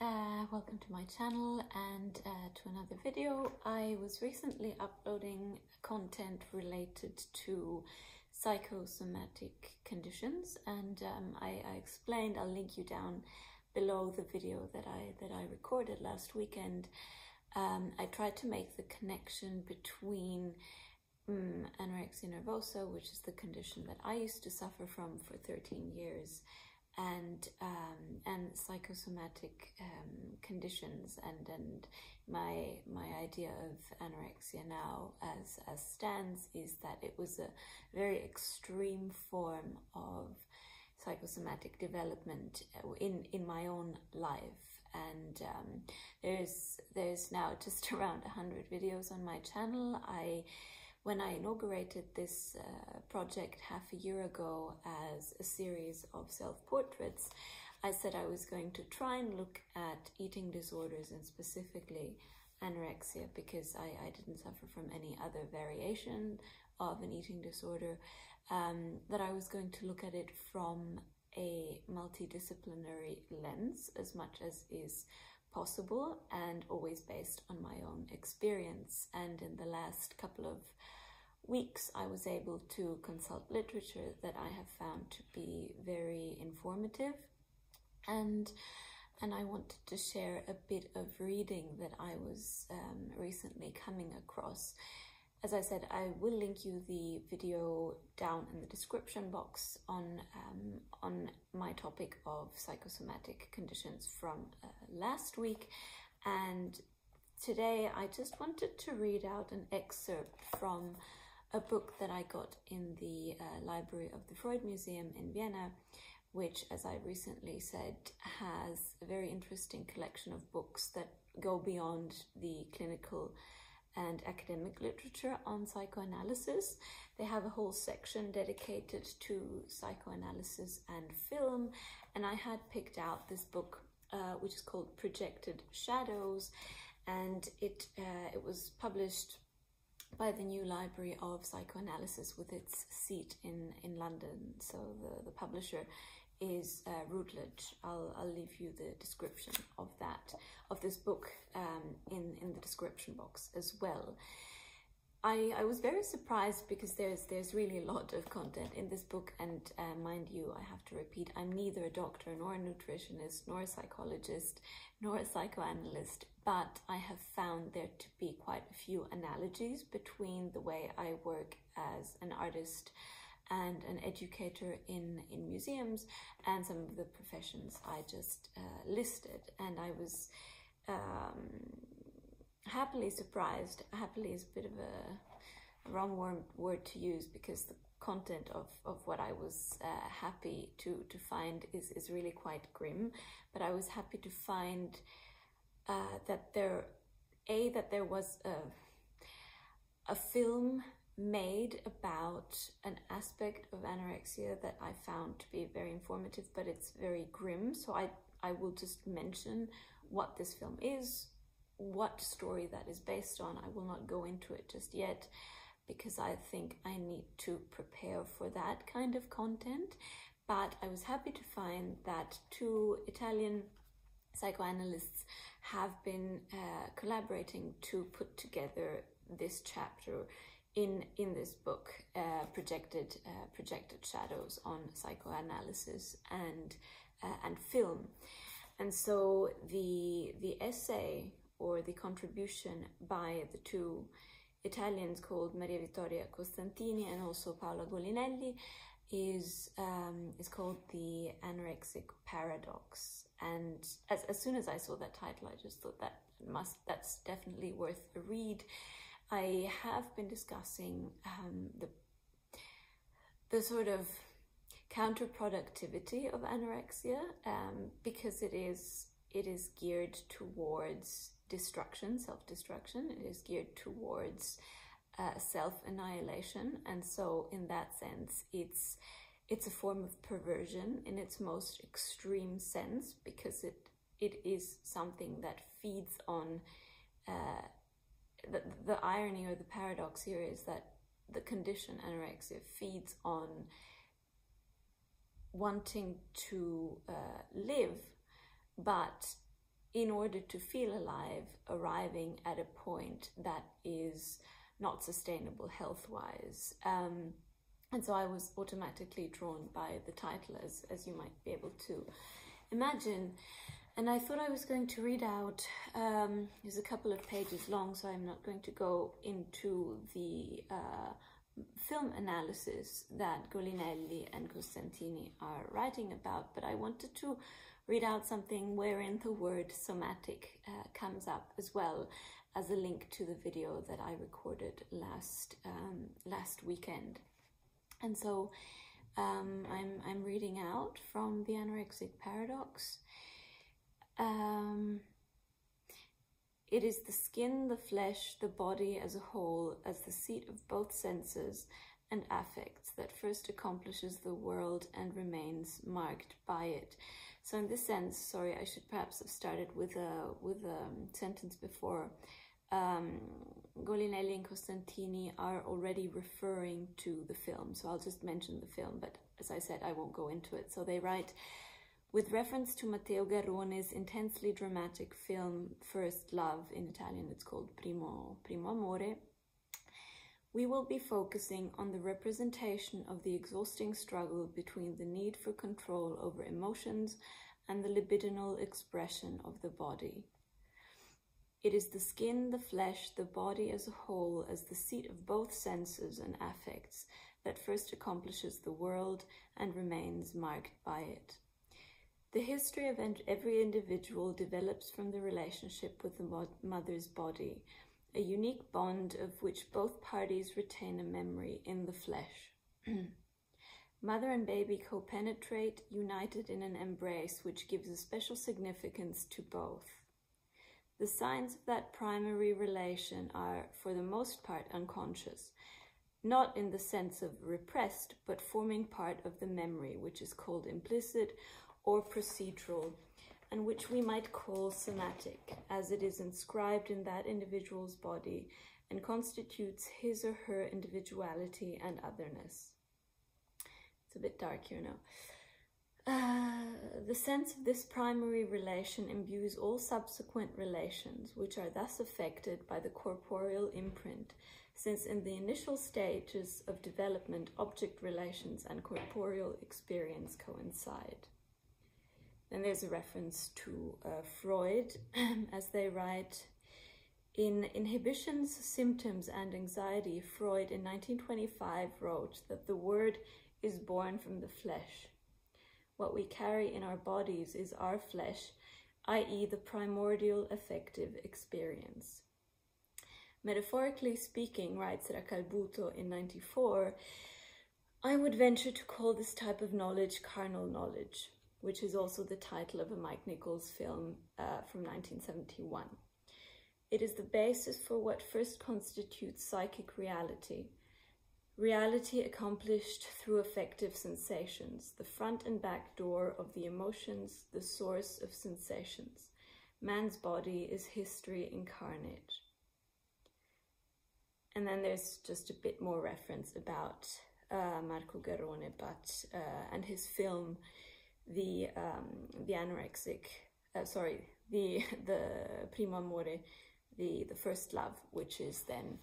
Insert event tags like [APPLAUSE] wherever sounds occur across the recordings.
uh, welcome to my channel and uh, to another video. I was recently uploading content related to psychosomatic conditions and um, I, I, explained, I'll link you down below the video that I, that I recorded last weekend. Um, I tried to make the connection between um, anorexia nervosa, which is the condition that I used to suffer from for 13 years, and um, and psychosomatic um, conditions and and my my idea of anorexia now as as stands is that it was a very extreme form of psychosomatic development in in my own life. And um, there's there's now [LAUGHS] just around 100 videos on my channel. I when I inaugurated this uh, project half a year ago as a series of self-portraits, I said I was going to try and look at eating disorders and specifically anorexia because I, I didn't suffer from any other variation of an eating disorder, um, that I was going to look at it from a multidisciplinary lens as much as is possible and always based on my own experience. And in the last couple of weeks, I was able to consult literature that I have found to be very informative. And and I wanted to share a bit of reading that I was um, recently coming across. As I said, I will link you the video down in the description box on um, on my topic of psychosomatic conditions from uh, last week. And today I just wanted to read out an excerpt from a book that I got in the uh, library of the Freud Museum in Vienna, which, as I recently said, has a very interesting collection of books that go beyond the clinical and academic literature on psychoanalysis. They have a whole section dedicated to psychoanalysis and film, and I had picked out this book, uh, which is called Projected Shadows, and it uh, it was published by the new Library of Psychoanalysis with its seat in, in London. So the, the publisher is uh, Routledge. I'll, I'll leave you the description of that, of this book um, in, in the description box as well. I, I was very surprised because there's there's really a lot of content in this book and uh, mind you I have to repeat I'm neither a doctor nor a nutritionist nor a psychologist nor a psychoanalyst but I have found there to be quite a few analogies between the way I work as an artist and an educator in, in museums and some of the professions I just uh, listed and I was um, happily surprised. Happily is a bit of a wrong word, word to use because the content of, of what I was uh, happy to, to find is, is really quite grim. But I was happy to find uh, that there, A, that there was a, a film made about an aspect of anorexia that I found to be very informative, but it's very grim. So I, I will just mention what this film is, what story that is based on. I will not go into it just yet because I think I need to prepare for that kind of content. But I was happy to find that two Italian psychoanalysts have been uh, collaborating to put together this chapter in in this book, uh, projected uh, projected shadows on psychoanalysis and uh, and film. And so the the essay or the contribution by the two Italians called Maria Vittoria Costantini and also Paola Golinelli is um, is called the anorexic paradox. And as, as soon as I saw that title, I just thought that must that's definitely worth a read. I have been discussing um, the the sort of counterproductivity of anorexia um, because it is it is geared towards destruction, self-destruction. It is geared towards uh, self-annihilation, and so in that sense, it's it's a form of perversion in its most extreme sense because it it is something that feeds on. Uh, the, the irony or the paradox here is that the condition anorexia feeds on wanting to uh, live, but in order to feel alive, arriving at a point that is not sustainable health wise. Um, and so I was automatically drawn by the title, as, as you might be able to imagine. And I thought I was going to read out, um, it's a couple of pages long, so I'm not going to go into the uh, film analysis that Golinelli and Costantini are writing about, but I wanted to read out something wherein the word somatic uh, comes up as well as a link to the video that I recorded last um, last weekend. And so um, I'm, I'm reading out from the anorexic paradox. Um, it is the skin, the flesh, the body as a whole, as the seat of both senses and affects that first accomplishes the world and remains marked by it. So in this sense, sorry, I should perhaps have started with a with a sentence before. Um, Golinelli and Costantini are already referring to the film, so I'll just mention the film, but as I said, I won't go into it. So they write, with reference to Matteo Garrone's intensely dramatic film First Love, in Italian it's called Primo, Primo Amore, we will be focusing on the representation of the exhausting struggle between the need for control over emotions and the libidinal expression of the body. It is the skin, the flesh, the body as a whole, as the seat of both senses and affects, that first accomplishes the world and remains marked by it. The history of every individual develops from the relationship with the mother's body, a unique bond of which both parties retain a memory in the flesh. [CLEARS THROAT] Mother and baby co-penetrate, united in an embrace which gives a special significance to both. The signs of that primary relation are, for the most part, unconscious, not in the sense of repressed, but forming part of the memory, which is called implicit or procedural, and which we might call somatic, as it is inscribed in that individual's body and constitutes his or her individuality and otherness. It's a bit dark here now. Uh, the sense of this primary relation imbues all subsequent relations, which are thus affected by the corporeal imprint, since in the initial stages of development, object relations and corporeal experience coincide. Then there's a reference to uh, Freud, [CLEARS THROAT] as they write, in Inhibitions, Symptoms and Anxiety, Freud in 1925 wrote that the word is born from the flesh what we carry in our bodies is our flesh, i.e., the primordial affective experience. Metaphorically speaking, writes Racalbuto in 94, I would venture to call this type of knowledge carnal knowledge, which is also the title of a Mike Nichols film uh, from 1971. It is the basis for what first constitutes psychic reality, Reality accomplished through affective sensations, the front and back door of the emotions, the source of sensations. Man's body is history incarnate. And then there's just a bit more reference about uh, Marco Garrone, but uh, and his film, the um, the anorexic, uh, sorry, the [LAUGHS] the primo amore, the the first love, which is then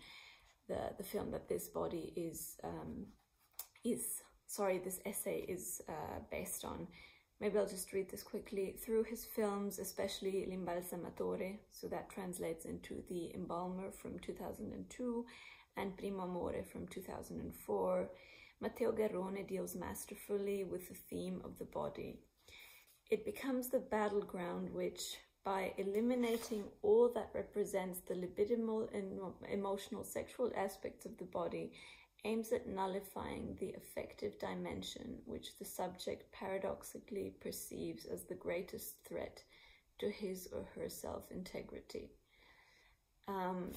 the, the film that this body is, um, is sorry, this essay is uh, based on. Maybe I'll just read this quickly. Through his films, especially L'Imbalsamatore, so that translates into The Embalmer from 2002 and Primo Amore from 2004, Matteo Garrone deals masterfully with the theme of the body. It becomes the battleground which, by eliminating all that represents the libidinal and emotional sexual aspects of the body, aims at nullifying the affective dimension which the subject paradoxically perceives as the greatest threat to his or her self-integrity. Um,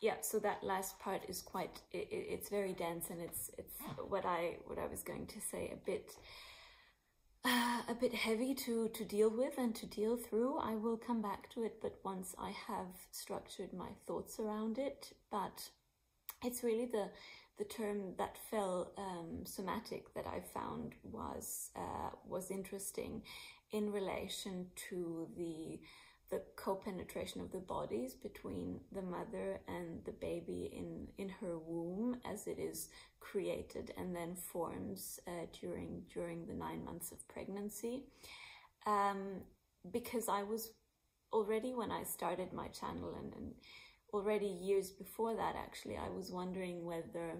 yeah, so that last part is quite, it, it's very dense and it's, it's what I, what I was going to say a bit uh, a bit heavy to, to deal with and to deal through. I will come back to it, but once I have structured my thoughts around it. But it's really the the term that fell um, somatic that I found was uh, was interesting in relation to the the co-penetration of the bodies between the mother and the baby in, in her womb as it is created and then forms uh, during, during the nine months of pregnancy. Um, because I was already when I started my channel and, and already years before that actually, I was wondering whether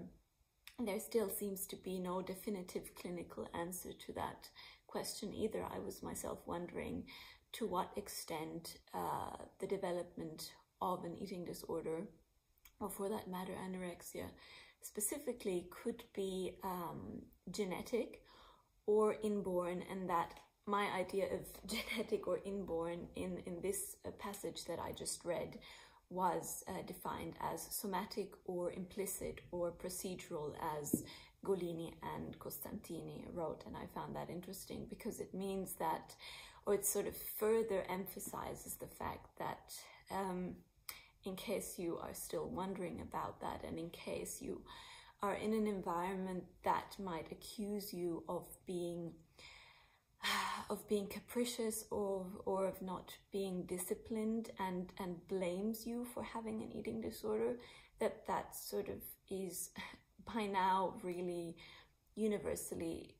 there still seems to be no definitive clinical answer to that question either. I was myself wondering to what extent uh, the development of an eating disorder, or for that matter, anorexia specifically, could be um, genetic or inborn, and that my idea of [LAUGHS] genetic or inborn in, in this uh, passage that I just read was uh, defined as somatic or implicit or procedural as Golini and Costantini wrote. And I found that interesting because it means that, or it sort of further emphasizes the fact that um, in case you are still wondering about that and in case you are in an environment that might accuse you of being [SIGHS] of being capricious or or of not being disciplined and and blames you for having an eating disorder that that sort of is [LAUGHS] by now really universally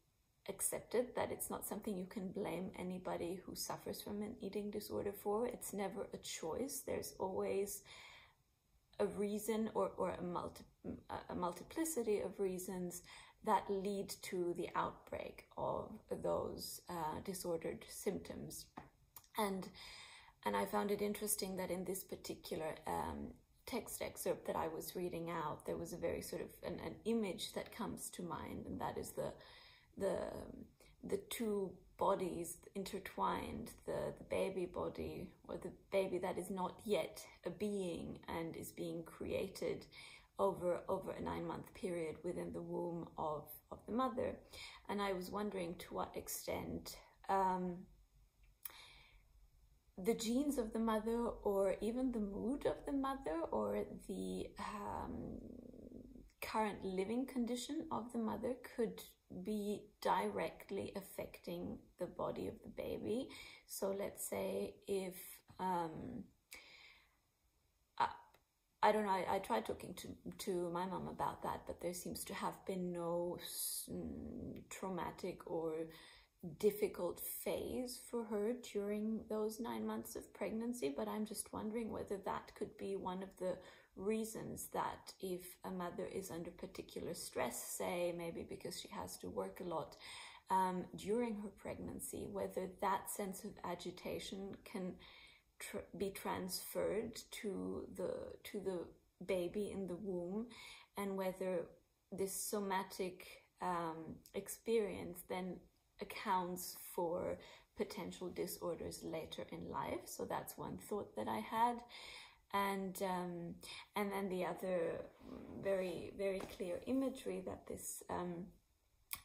accepted that it's not something you can blame anybody who suffers from an eating disorder for it's never a choice there's always a reason or, or a, multi, a multiplicity of reasons that lead to the outbreak of those uh, disordered symptoms. And, and I found it interesting that in this particular um, text excerpt that I was reading out, there was a very sort of an, an image that comes to mind, and that is the, the, the two bodies intertwined, the, the baby body or the baby that is not yet a being and is being created over over a nine month period within the womb of of the mother. And i was wondering to what extent um, the genes of the mother or even the mood of the mother or the um, current living condition of the mother could be directly affecting the body of the baby so let's say if um, I don't know. I, I, tried talking to to my mom about that, but there seems to have been no mm, traumatic or difficult phase for her during those nine months of pregnancy. But I'm just wondering whether that could be one of the reasons that if a mother is under particular stress, say maybe because she has to work a lot um, during her pregnancy, whether that sense of agitation can tr be transferred to the to the baby in the womb and whether this somatic um, experience then accounts for potential disorders later in life. So that's one thought that i had and um, and then the other very very clear imagery that this um,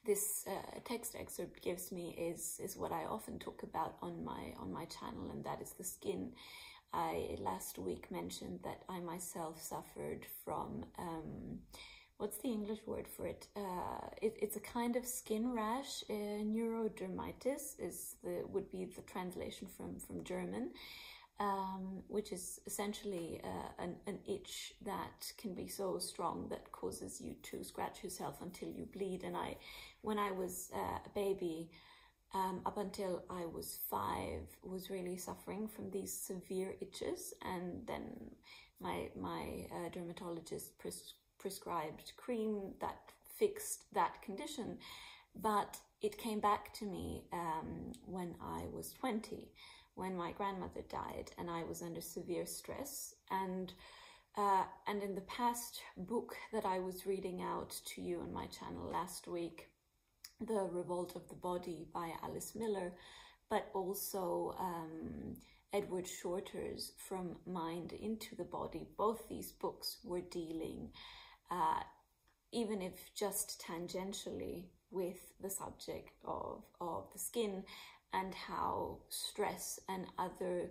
this uh, text excerpt gives me is is what I often talk about on my on my channel, and that is the skin. I last week mentioned that I myself suffered from um, what's the English word for it? Uh, it? It's a kind of skin rash. Uh, neurodermitis is the would be the translation from from German um, which is essentially uh, an, an itch that can be so strong that causes you to scratch yourself until you bleed. And I, when I was uh, a baby, um, up until I was five, was really suffering from these severe itches, and then my my uh, dermatologist pres prescribed cream that fixed that condition, but it came back to me um, when I was twenty when my grandmother died and I was under severe stress. And uh, and in the past book that I was reading out to you on my channel last week, The Revolt of the Body by Alice Miller, but also um, Edward Shorter's From Mind into the Body. Both these books were dealing, uh, even if just tangentially, with the subject of, of the skin and how stress and other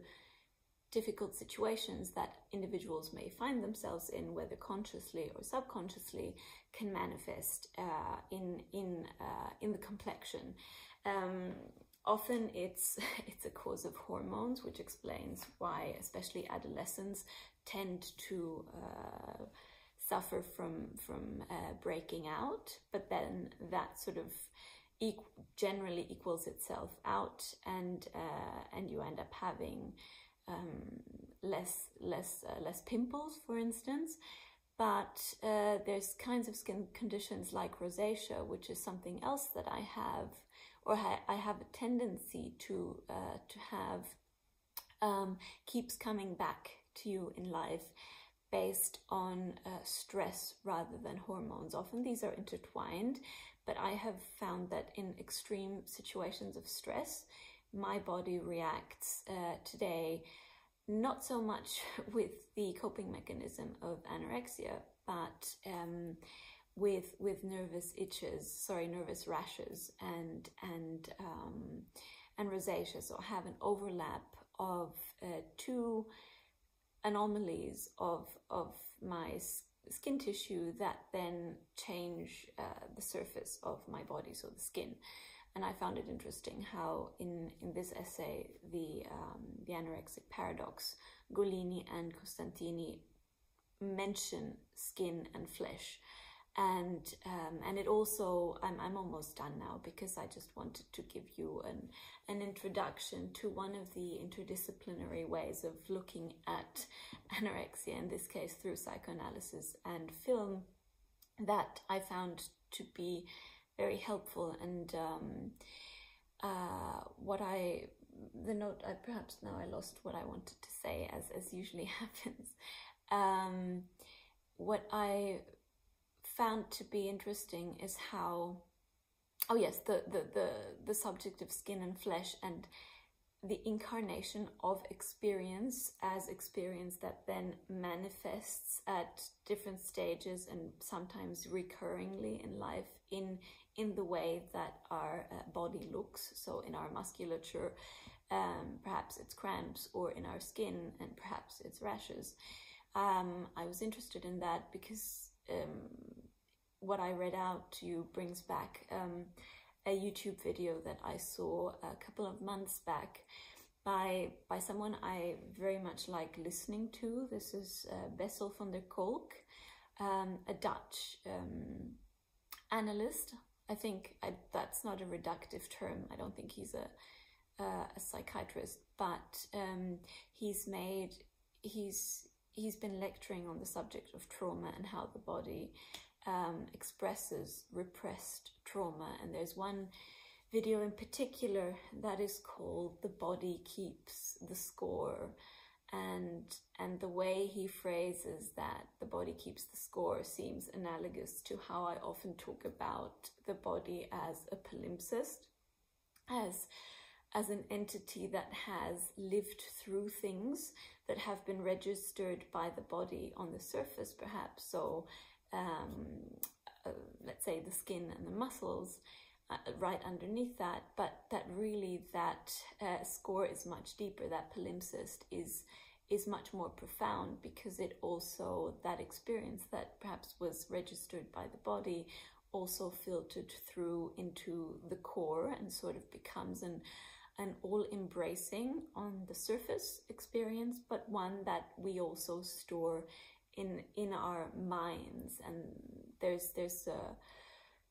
difficult situations that individuals may find themselves in, whether consciously or subconsciously, can manifest uh, in in uh, in the complexion. Um, often it's [LAUGHS] it's a cause of hormones, which explains why, especially adolescents, tend to uh, suffer from from uh, breaking out. But then that sort of generally equals itself out, and uh, and you end up having um, less less uh, less pimples, for instance. But uh, there's kinds of skin conditions like rosacea, which is something else that I have or ha I have a tendency to uh, to have um, keeps coming back to you in life based on uh, stress rather than hormones. Often these are intertwined, but I have found that in extreme situations of stress, my body reacts uh, today not so much [LAUGHS] with the coping mechanism of anorexia, but um, with with nervous itches, sorry, nervous rashes and and um, and rosacea. So I have an overlap of uh, two anomalies of of my skin tissue that then change uh, the surface of my body, so the skin. And I found it interesting how in, in this essay, the, um, the anorexic paradox, Golini and Costantini mention skin and flesh and um, and it also I'm, I'm almost done now because I just wanted to give you an an introduction to one of the interdisciplinary ways of looking at anorexia in this case through psychoanalysis and film that I found to be very helpful. And um, uh, what I the note I perhaps now I lost what I wanted to say as as usually [LAUGHS] happens. Um, what I found to be interesting is how oh yes the the the, the subject of skin and flesh and the incarnation of experience as experience that then manifests at different stages and sometimes recurringly in life in in the way that our uh, body looks. So in our musculature um, perhaps it's cramps or in our skin and perhaps it's rashes. Um, I was interested in that because um, what I read out to you brings back um, a YouTube video that I saw a couple of months back by by someone I very much like listening to. This is uh, Bessel van der Kolk, um, a Dutch um, analyst. I think I, that's not a reductive term. I don't think he's a uh, a psychiatrist, but um, he's made he's he's been lecturing on the subject of trauma and how the body um, expresses repressed trauma. And there's one video in particular that is called The Body Keeps the Score. And, and the way he phrases that the body keeps the score seems analogous to how I often talk about the body as a palimpsest, as as an entity that has lived through things that have been registered by the body on the surface, perhaps. So, um, uh, let's say the skin and the muscles uh, right underneath that, but that really that uh, score is much deeper. That palimpsest is is much more profound because it also that experience that perhaps was registered by the body also filtered through into the core and sort of becomes an an all embracing on the surface experience, but one that we also store in in our minds. And there's there's a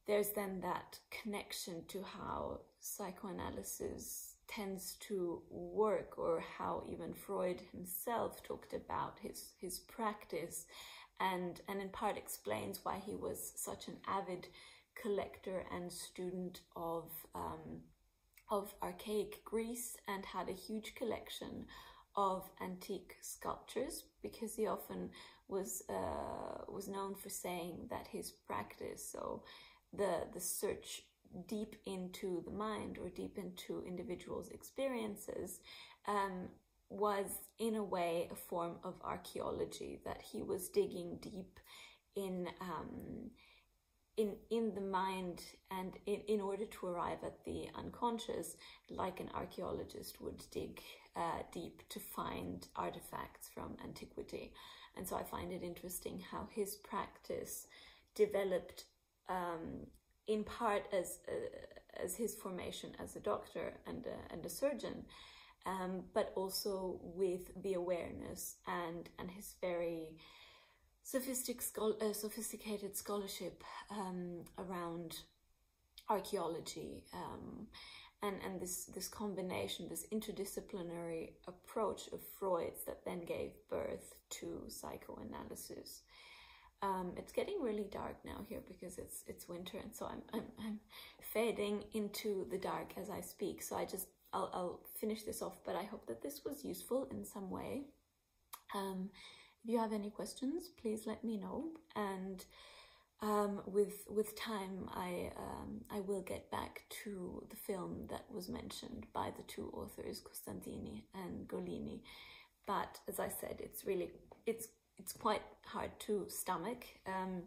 there's then that connection to how psychoanalysis tends to work or how even Freud himself talked about his his practice and and in part explains why he was such an avid collector and student of um, of archaic Greece and had a huge collection of antique sculptures because he often was uh, was known for saying that his practice, so the the search deep into the mind or deep into individuals' experiences, um, was in a way a form of archaeology that he was digging deep in um, in in the mind and in, in order to arrive at the unconscious like an archaeologist would dig uh, deep to find artifacts from antiquity and so i find it interesting how his practice developed um, in part as uh, as his formation as a doctor and a, and a surgeon, um, but also with the awareness and and his very sophistic, uh, sophisticated scholarship um, around archaeology um, and and this this combination, this interdisciplinary approach of Freud's that then gave birth to psychoanalysis. Um, it's getting really dark now here because it's it's winter, and so I'm I'm, I'm fading into the dark as I speak. So I just I'll, I'll finish this off, but I hope that this was useful in some way. Um, if you have any questions, please let me know. And um, with with time, I um, I will get back to the film that was mentioned by the two authors, Costantini and Golini. But as I said, it's really it's it's quite hard to stomach. Um,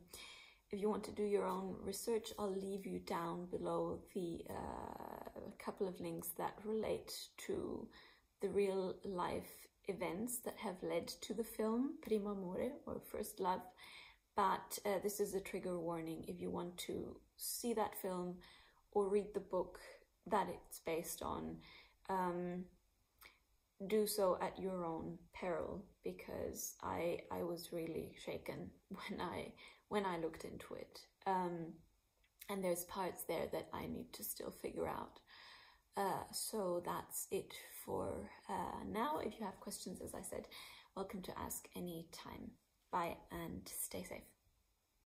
if you want to do your own research, I'll leave you down below the uh, couple of links that relate to the real life events that have led to the film Primo Amore or First Love. But uh, this is a trigger warning if you want to see that film or read the book that it's based on. Um, do so at your own peril because I I was really shaken [LAUGHS] when I when I looked into it. Um, and there's parts there that I need to still figure out. Uh, so that's it for uh, now. If you have questions, as I said, welcome to ask any time. Bye and stay safe.